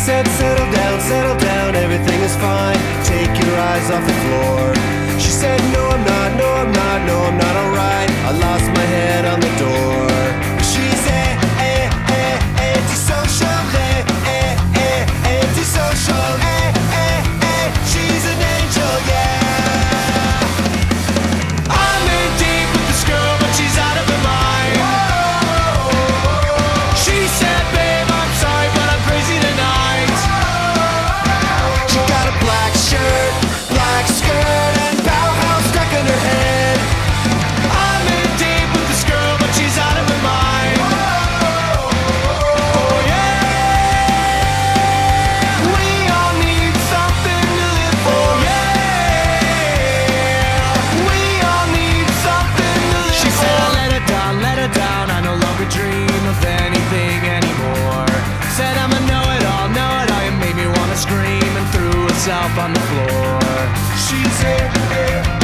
said, settle down, settle down, everything is fine. Take your eyes off the floor. She said, no, I'm not, no, I'm not, no, I'm not alright. I lost my head on the on the floor. She's a,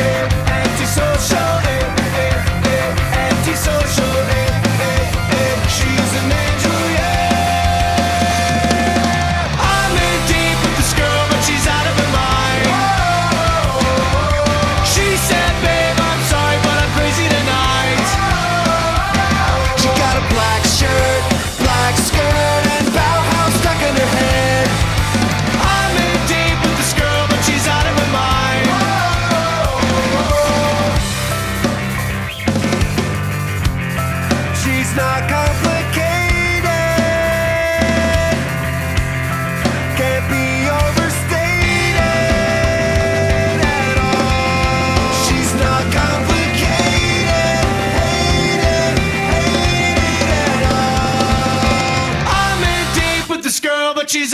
not complicated. Can't be overstated at all. She's not complicated. Hated, hated at all. I'm in deep with this girl, but she's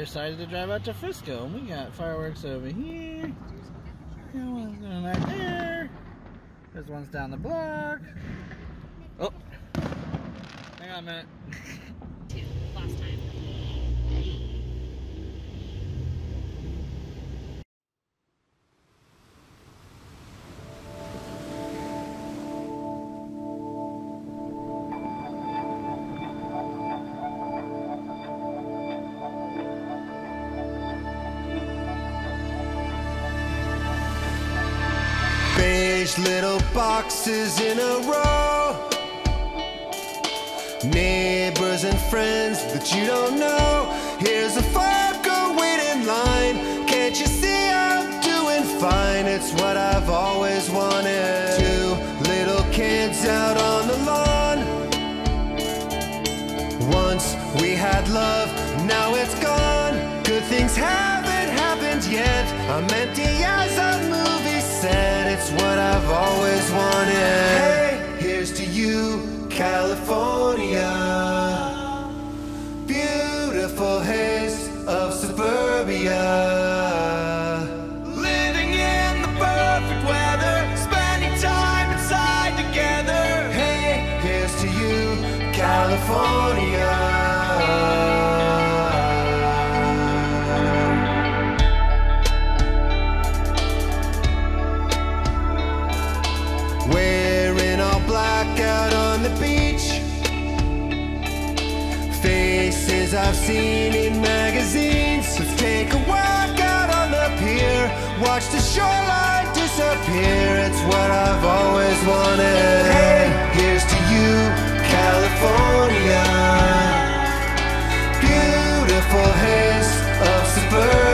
decided to drive out to Frisco, and we got fireworks over here. Got one's going right there. There's one's down the block. Oh, hang on a minute. two last time. Beige little boxes in a row. Neighbors and friends that you don't know. Here's a Fargo wait in line. Can't you see I'm doing fine? It's what I've always wanted. Two little kids out on the lawn. Once we had love, now it's gone. Good things haven't happened yet. I'm empty as a movie set. It's what I've always wanted. Hey, here's to you, California. Beautiful haze of suburbia. Living in the perfect weather, spending time inside together. Hey, here's to you, California. I've seen in magazines. Let's take a walk out on the pier. Watch the shoreline disappear. It's what I've always wanted. Hey, here's to you, California. Beautiful haze of suburbia.